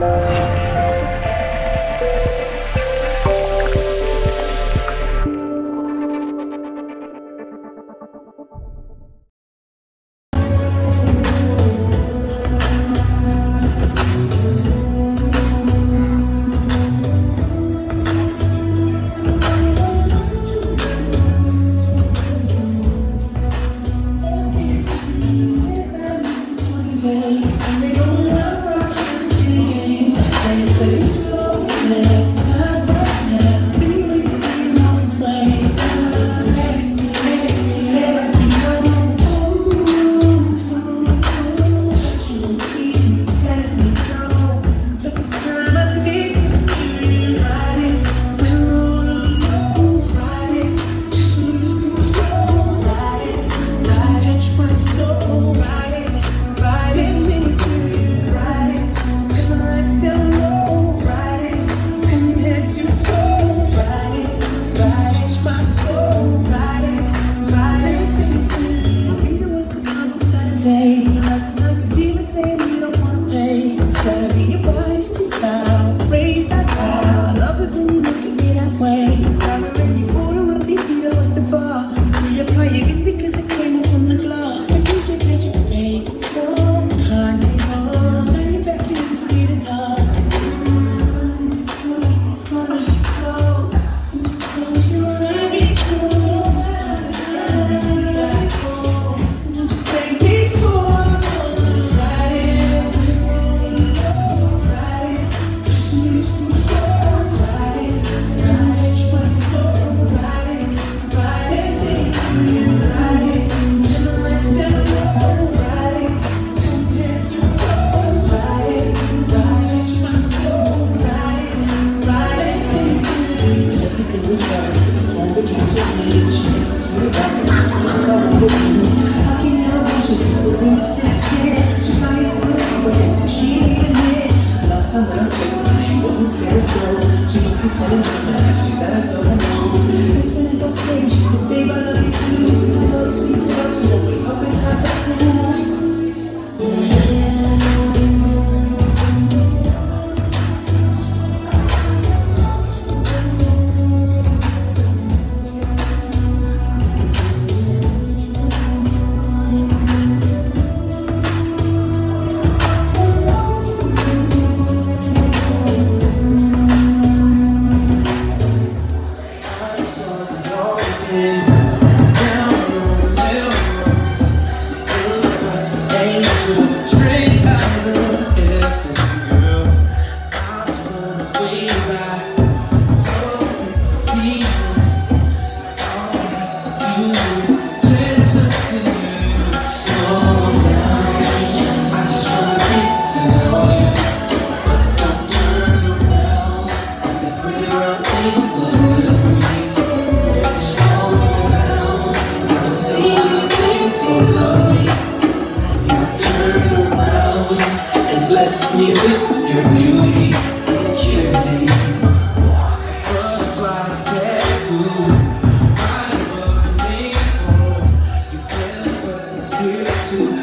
Música She's out of the room. I spent a whole day, she's a I love you too. Bless me with your beauty, cutie. Butterfly tattoo. You not it's here too.